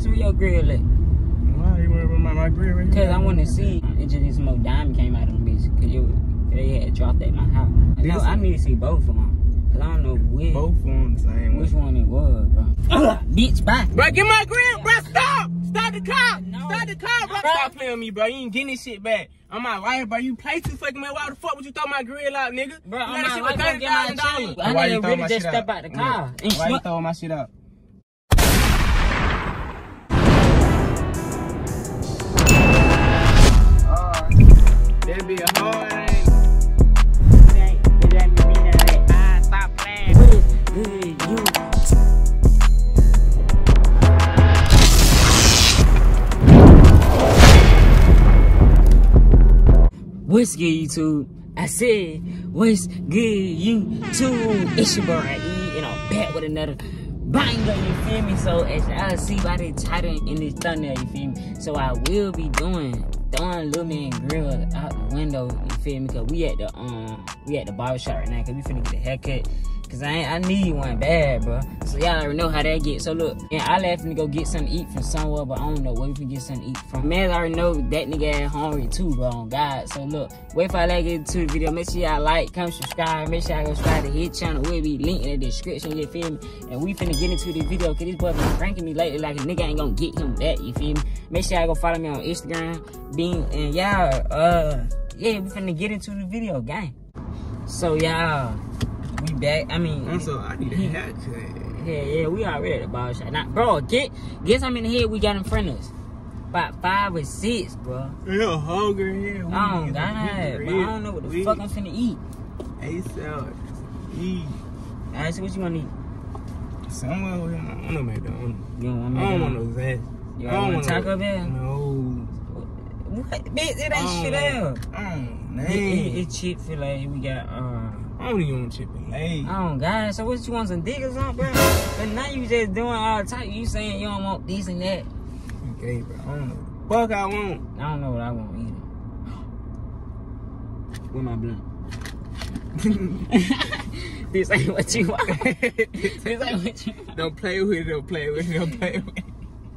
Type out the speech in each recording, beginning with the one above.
That's where your grill at. Why you worry about my, my grill right Cause? I want to see. It just need some more diamond came out of them bitch. Cause you, they had dropped at my house. No, I need to see both of them. Cause I don't know which, Both on the same which way. one it was, bro. bitch, bye. Bro, get my grill, bro. Stop! Stop the car! No. Stop the car, bro. Stop playing with me, bro. You ain't getting this shit back. On my life, bro. You play too fucking man. Why the fuck would you throw my grill out, nigga? Bro, You I'm got not shit like with gonna get my $30,000. I need you to really just shit step out the car Why you throwing my shit out? What's good, YouTube? I said, what's good, YouTube? It's your boy, here, and I'm back with another banger, you feel me? So, as y'all see by the title in this thumbnail, you feel me? So, I will be doing, throwing Lil Man Grill out the window, you feel me? Cause we at the, um, we at the barbershop right now, cause we finna get a haircut. Cause I I need one bad, bro. So y'all already know how that get. So look, and I left him to go get something to eat from somewhere, but I don't know where we can get something to eat from. Man, I already know that nigga ass hungry too, bro. On God. So look, wait for I like get into the video. Make sure y'all like, come subscribe. Make sure y'all go subscribe to his channel. We'll be linked in the description. You feel me? And we finna get into the video. Cause this boy been pranking me lately like a nigga ain't gonna get him back. You feel me? Make sure y'all go follow me on Instagram. Being and y'all, uh, yeah, we finna get into the video, gang. So y'all, back. I mean, I'm so I need a haircut. yeah, yeah, we already at the bar shop. Now, bro, get guess how many head we got in front of us? About five or six, bro. You're hungry here. Oh God, bro, I don't know what the fuck I'm finna eat. ASAP. Eat. Alright, so what you wanna eat? Somewhere. I don't know, McDonald's. You don't I want don't want McDonald's? no zest. You I don't don't want Taco no- Bell? No. What? Bitch, it ain't I shit don't else. I. It, it, it Chick Fil A. We got uh. I don't even want Chick-fil-A. got it. so what you want some dick or something, bro? But now you just doing all the time. You saying you don't want this and that. Okay, bro. I don't know. Fuck I want. I don't know what I want either. Where my blunt? this ain't what you want. this ain't what you want. don't play with it. Don't play with it. Don't play with it.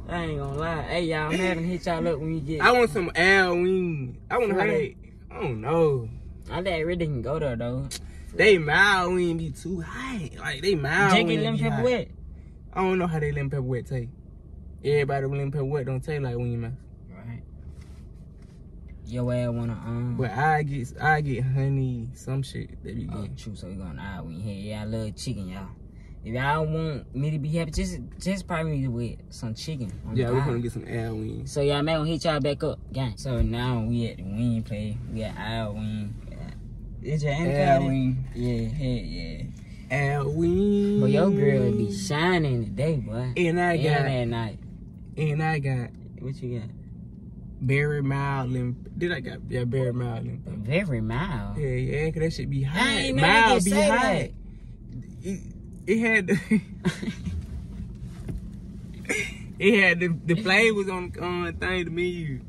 I ain't gonna lie. Hey y'all, I'm having hit y'all up when you get. I want some Al wing. I want to how For they. I don't know. I that really can go there though. They mild wing be too high. Like they mild wing lemon pepper high. wet. I don't know how they lemon pepper wet taste. Everybody with lemon pepper wet don't taste like wing mouth. Right. Your ass wanna um. But I get I get honey some shit that be Oh, good. true. So we going out when here. Yeah, I love chicken, y'all. If y'all want me to be happy, just just probably me with some chicken. Yeah, we're gonna get some Al wings. So y'all man gonna hit y'all back up, gang. So now we at the wing play. We at our Is your wing. Yeah, yeah, yeah. Al wing. But your girl be shining today, boy. And I And got at night. and I got What you got? berry mild lemon. Did I got yeah berry mild lemon? Very mild. Yeah, yeah, cause that shit be high. ain't mild be say high. It, it had the, it had the the flavors on on the thing to me.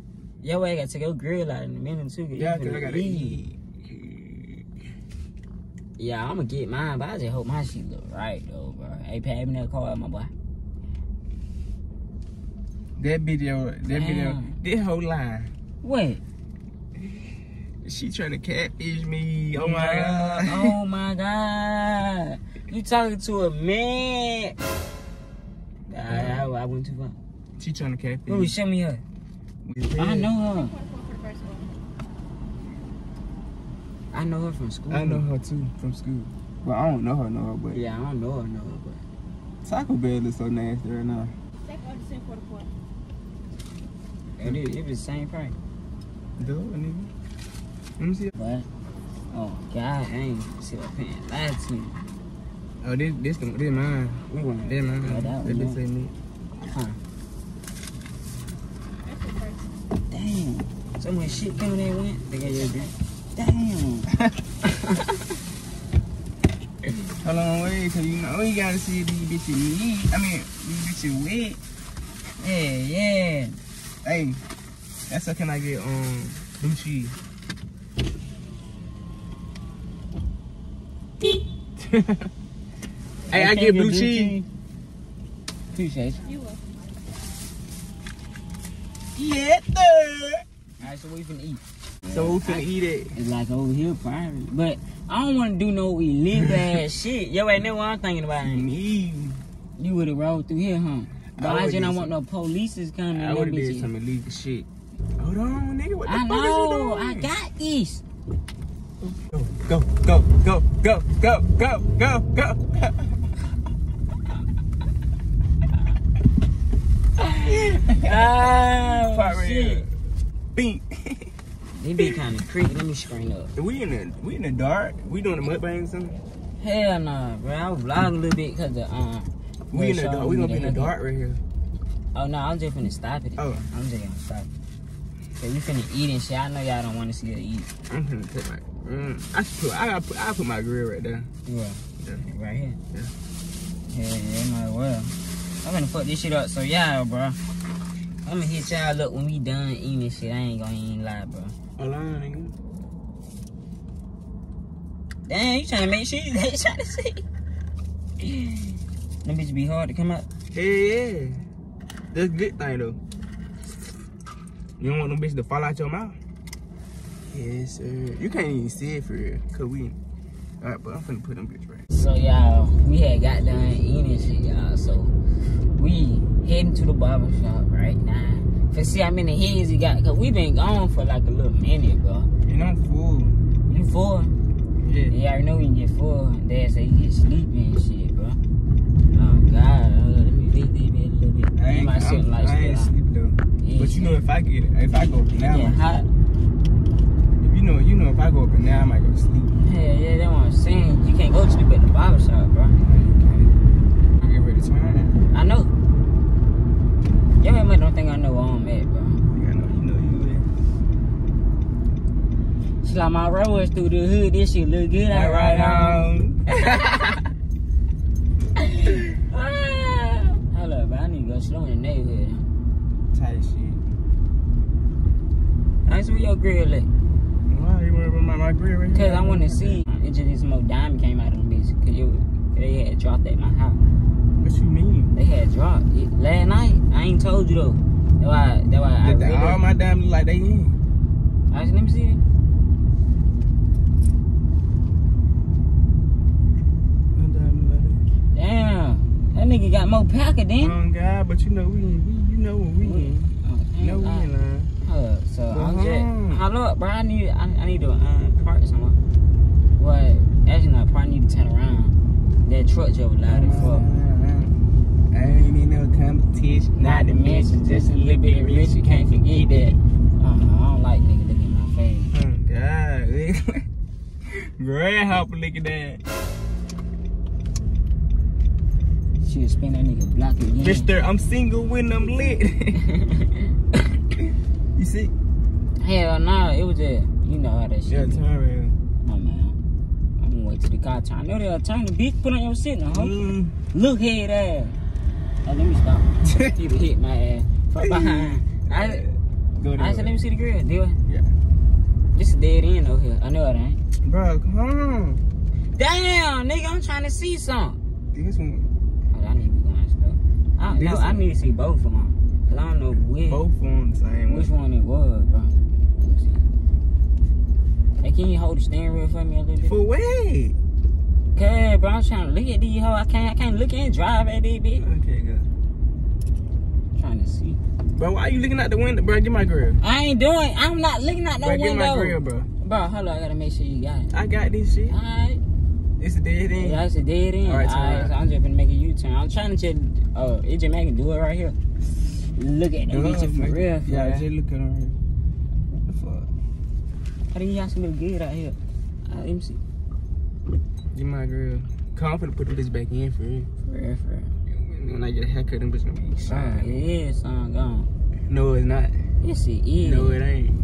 Your I gotta take your grill out in a minute too. Yeah, cause I gotta eat. eat. Yeah, I'm gonna get mine, but I just hope my shit look right though, bro. Hey, pay me that card, my boy. That video, that video, Damn. this whole line. What? She trying to catfish me. Oh my god. oh my god. You talking to a man? I, I, I went too far. She trying to catfish. Ooh, show me her. I know her. I know her from school. I know her too from school. Well, I don't know her, know her, but Yeah, I don't know her, know her, but Taco Bell is so nasty right now. it, is- it was the same price. Duh, nigga. Let me see. But oh god, I ain't see that paying lie to me. Oh, this this the, this mine. We want This mine. Yeah, that bitch say me. Huh. Damn. So much shit coming in and went. They got your drink. Damn. Hold on, wait, cause you know you gotta see if these bitches neat. I mean, these bitches wet. Yeah, yeah. Hey, that's how can I get um blue cheese? hey, I get blue cheese. Appreciate you. You will. Yeah, sir. Alright, so what you finna eat? So who finna eat it? It's like over here, probably. But I don't want to do no illegal ass shit. Yo, ain't know what I'm thinking about. Me. You would have rolled through here, huh? But I I just don't want no police coming. I would have did some illegal shit. Hold on, nigga. What the I fuck know. is you I got this. Go, go, go, go, go, go, go, go, go. Ah, right shit. Beat. They be kind of creepy. Let me screen up. we in the we in the dark. We doing the mukbang or something. Hell nah, bro. I was vlogging a little bit because the um. We in the dark. We gonna be in the dark right here. Oh no, I'm just finna stop it. Oh. I'm just gonna stop it. We finna eat and shit. I know y'all don't want to see her eat. I'm gonna take my. Mm, I should put. I gotta put. I put my grill right there. Yeah. Yeah. Right here. Yeah. Yeah, yeah, might well. I'm gonna fuck this shit up. So yeah, bro. I'm gonna hit y'all up when we done eating this shit. I ain't gonna even lie, bro. Nigga. Damn, you trying to make sure you they trying to see. Them bitch be hard to come out. Hey, yeah. That's a good thing though. You don't want them bitches to fall out your mouth. Yes, sir. You can't even see it for real. Cause we. Alright, but I'm finna put them bitch right. So y'all, we had got done eating shit, y'all. So we heading to the barber shop right now. To see how many heads he got. Cause we been gone for like a little minute, bro. And I'm full. You full? Yeah. Yeah, I know we can get full. Dad say he get sleepy and shit, bro. Oh God, uh, let me this bit a little bit. I ain't, I'm- like I ain't sleep though. Yeah, But you know if I get it, if I go up and on. Yeah, hot. if you know, you know if I go up and down, I might go to sleep. Yeah, yeah, that's what I'm saying. You can't go to sleep at the barber shop, bro. I get ready to turn. I know. Your man don't think I know where I'm at, bro. I know, you know you She like my roads through the hood. This shit look good. I ride right on. on. Ah. Hold up, bro. I need to go slow in the neighborhood. Tight shit. That's where your grill at. Why you worry about my, my grill right here? Cause I want to see. It just this more diamond came out of them bitch. Cause it, they had dropped at my house. What you mean? They had dropped it last night. I ain't told you though. That's why. That's why I the- all really. my diamonds like they in. I said, let me see it. Damn, that nigga got more packer than. Oh God, but you know we, in- we you know what we in. Oh, You know we in line. Uh, so I'm Mhm. just, hold up, bro. I need, I, I need to um, park somewhere. What? Actually, no, I probably need to turn around. That truck just loud as fuck. I ain't in no competition. Not to mention, just a little bit of rich. You can't forget that. Uh, I don't like nigga looking at my face. Oh God. Grasshopper look at that. She'll spin that nigga block again. Mister, I'm single when I'm lit. you see? Hell no, it was just, you know how that shit. Yeah, turn around. Man. I'm gonna wait till the car turn. I know they'll turn the bitch, put on your seat now, huh? Mm. Look head ass. Let me stop. you hit my uh, ass from behind. I, Go I said, let me see the grill. Do it. Yeah. This is dead end over here. I know it ain't. Bro, come on. Damn, nigga, I'm trying to see something. This one, Oh, I need to be going slow. I, no, I need to see both of them. Cause I don't know which, both on the same which one. one it was, bro. Let me see. Hey, can you hold the steering wheel for me a little bit? For wait. Cause, bro, I'm trying to look at these hoes. I can't, I can't look and drive at these bitch. Okay, good. trying to see. Bro, why are you looking out the window, bro? Get my grill. I ain't doing. I'm not looking at no bro, get window. my grill, bro. Bro, hold on. I gotta make sure you got it. I got this shit. Alright. It's a dead end. Yeah, that's a dead end. Alright, Alright, turn so I'm just gonna make a U-turn. I'm trying to just, oh, it just making do it right here. Look at that bitch for real, for Yeah, real. just look at her. What the fuck? How do you got some little good out here? Uh, let me see. Get my grill. Come, I'm finna put this back in for real. For real, for real. When I get a haircut, them bitch gonna be Oh, shine. it is, son, gone. No, it's not. Yes, it is. No, it ain't.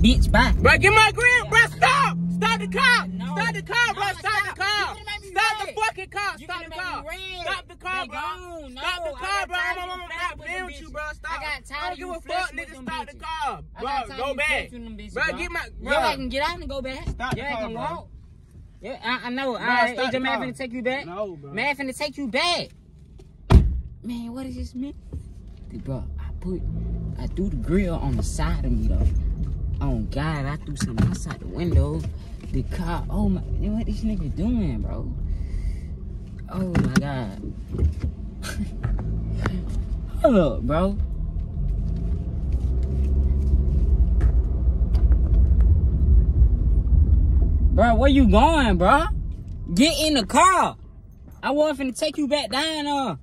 bitch, bye. Bro, get my grill, bro. Stop! Stop the car! No. Stop the car, bro! Oh no, Stop, stop. the car! You gonna make me Stop the fucking car! You Stop the car! Stop the car, bro! No, Stop the car, bro! I'm of I'm you with playing them with you, bro. Stop. I got tired I don't you give a fuck, nigga. Stop the bitches. car, bro. Go back, flirting with them bitches, bro. bro. Get my, Yo, I can get out and go back. Stop the car, bro. Yeah, I, I know. Alright, stop is your man finna take you back? No, bro. Man finna take you back. Man, what is this, man? Dude, bro, I put, I threw the grill on the side of me though. Oh God, I threw something outside the window. The car, oh my, what this nigga doing, bro? Oh my God. Hold up, bro. Bro, where you going, bro? Get in the car. I was finna take you back down, uh.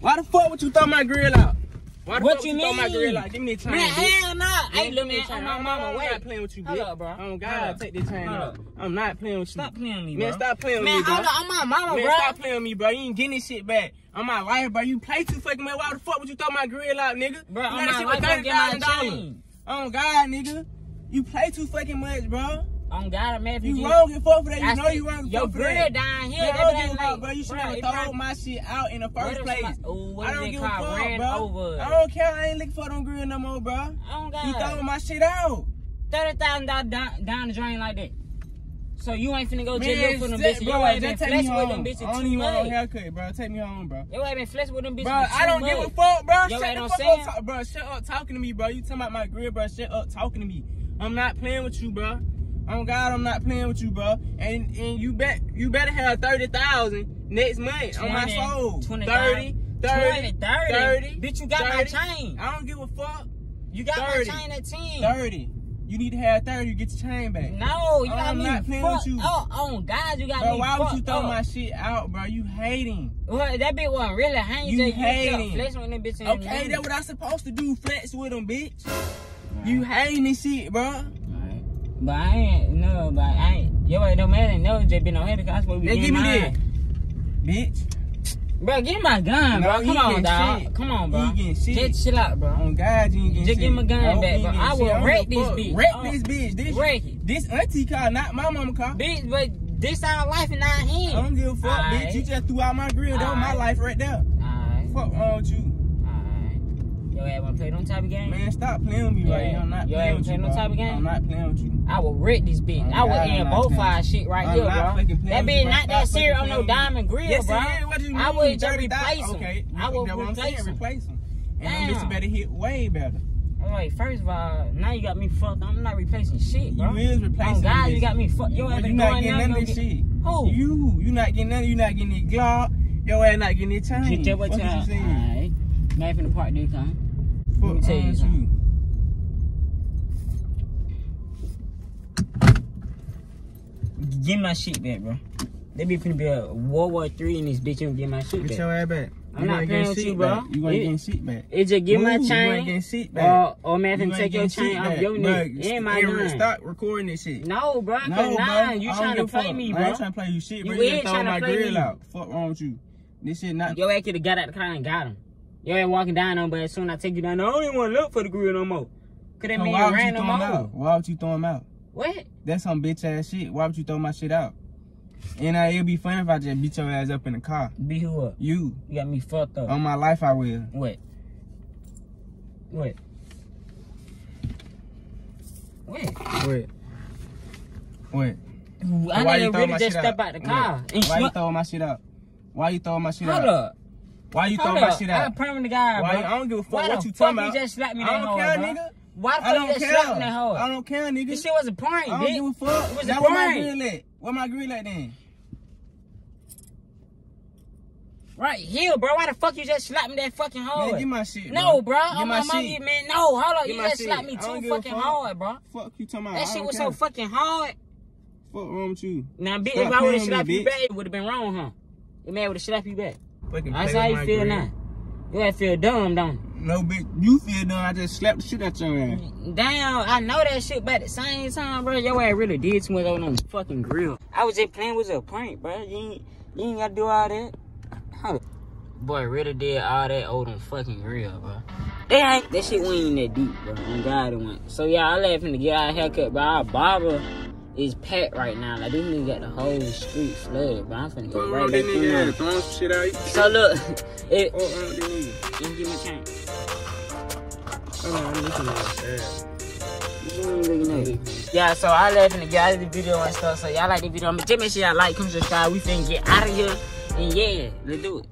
Why the fuck would you throw my grill out? Why the What fuck you you throw my mean? grill out? Give me the chain, Man, hell no. Hey, look, me chain. my mama, I'm not playing with you, Hold up, bro. Oh Hold God, up. take this chain Hold out. up. I'm not playing with you. Stop playing with me, Man, stop playing with Man, me, bro. hold on, on my mama, Man, bro. stop playing with me, bro. You ain't getting this shit back. On my life, bro. You play too fucking much. Why the fuck would you throw my grill out, nigga? Bro, on my life, for don't get my chain. Oh God, nigga. You play too fucking much, bro. On God, man, if you, You wrong and fuck for that. You I know you wrong and Your fuck for grill that. down here. Man, I don't give a like- fuck, bro. You should have thrown my shit out in the first place. somebody- oh, what I don't give a fuck, bro. over? I don't care. I ain't looking for them grill no more, bro. Oh, on You throwing my shit out. Thirty thousand dollars down, down the drain like that. So you ain't finna go look for them bitches. bro, Your ass been just take me flexing with them bitches I don't too even want no much. haircut, bro. Take me home, bro. Your ass been flexing with them bitches Bro, I don't give a fuck, bro. Shut the fuck up, bro. Shut up talking to me, bro. You talking about my grill, bro. Shut up talking to me. I'm not playing with you, bro. Oh God, I'm not playing with you, bro. And and you bet you better have thirty thousand next month on my soul. 20, 30, 30, 20, 30. 30. Bitch, you got my chain. I don't give a fuck. You got 30. my chain at 10. 30. You need to have 30 to get your chain back. No, you oh, got I'm me not playing with you. up. Oh, God, you got Bro, me why would you throw up. my shit out, bro? You hating. Well, that bitch wasn't really hating. You hating. Flexing with them the Okay, that's what I supposed to do. Flex with them, bitch. You hating this shit, bro. But I ain't, no, but I ain't. Yo, it don't matter. No, just been on here because I supposed to be Then give me that. Bitch. Bro, give me my gun, No, bro. Come on, dog. shit. Come on, bro. You ain't getting shit. Just chill out, bro. On God, you ain't getting Just shit. give my gun No, back, bro. I will shit. wreck this bitch. Wreck Oh. this bitch. This, Wreck it. this auntie car, not my mama car. Bitch, but this our life in our hands. I don't give a fuck, Alright. bitch. You just threw out my grill. That was my life right there. Alright, Fuck wrong with you. Alright. Yo, ass wanna play them type of game? Man, stop playing with me right Yeah. now. I'm not You playing ain't with you, no bro. type of game? I'm not playing with you. I will wreck this bitch. Oh, I will I'm end both our shit right I'm here, not bro. That bitch not that serious on no playing with me. diamond grill, Yes, bro. it is. What you mean? I would just 30,000? replace him. Okay. I would That's what I'm replace him. Replace him. And bitches better hit way better. Alright, first of all, now you got me fucked. I'm not replacing shit, bro. You is replacing Oh God, you got me fucked. Your you been not getting none of this shit. Who? You, you not getting none. You not getting it Glock. Your ass not getting it chain. Get your what you time? Alright. Man from the park, dude, come. Fuck me tell you mm-hmm. something. Give my shit back, bro. They be finna be a World War Three in this bitch and get my shit Get back. your ass back. I'm You not playing with you, bro. back. You ain't getting shit back. It just give my Move, You ain't chain, shit back. or, or man You take your chain off your neck and my gun. Stop recording this shit. No, bro, No, nah, bro. you I trying to play fuck. me, I bro. ain't trying to play you shit, You bro. You just throwing tryna my play grill me. out. Fuck wrong with you. This shit not. Your ass could have got out the car and got him. Your ass walking down on, but as soon as I take you down, I don't even want to look for the grill no more. Cause that So mean you ran throw no out? Why would you throw him out? What? That's some bitch ass shit. Why would you throw my shit out? And uh, it'd be fun if I just beat your ass up in the car. Be who up? You. You got me fucked up. On my life, I will. What? What? What? Wait. Wait. I Why you didn't really just step out? the car. Why you throwing my shit out? Why you throwing my shit Hold out? up. Why you throwing up. shit I out? permanent guy, Why bro. I don't give a fuck Why what you talking you about. just slapped me I that don't hard, care, bro? nigga. Why the fuck you just slapped me that hard? I don't care, nigga. This shit was a prank, I don't bitch. give a fuck. It was a Now where my grill at? Where my grill at then? Right here, bro. Why the fuck you just slapped me that fucking hard? Man, give my shit. no, bro. Give On oh, my my shit. man. No, hold on. Give You just shit. slapped me too fucking fuck. hard, bro. Fuck you talking about. That I shit was so fucking hard. Fuck wrong with you. Now, bitch, if I would have slapped you back, it would have been wrong, huh? The man would have slapped you back. Fucking That's how you feel grill. now. You gotta feel dumb, don't you? No, bitch. You feel dumb. I just slapped the shit out your ass. Damn, I know that shit, but at the same time, bro, your ass really did too much on them fucking grill. I was just playing with a prank, bro. You ain't, you ain't gotta do all that. Huh. Boy, really did all that on them fucking grill, bro. They ain't, that shit went in that deep, bro. On God, it went. So, yeah, I left him to get our haircut, bro. Our barber is packed right now. Like, this nigga got the whole street flooded, but I'm finna go right back in there. Some shit out. So, look, it, Oh, oh, you give me a. Hold I'm looking at that. You ain't looking at it. Yeah, so I left in the get the video and stuff. So y'all like the video. Just make sure y'all like, come subscribe. We finna get out of here. And yeah, let's do it.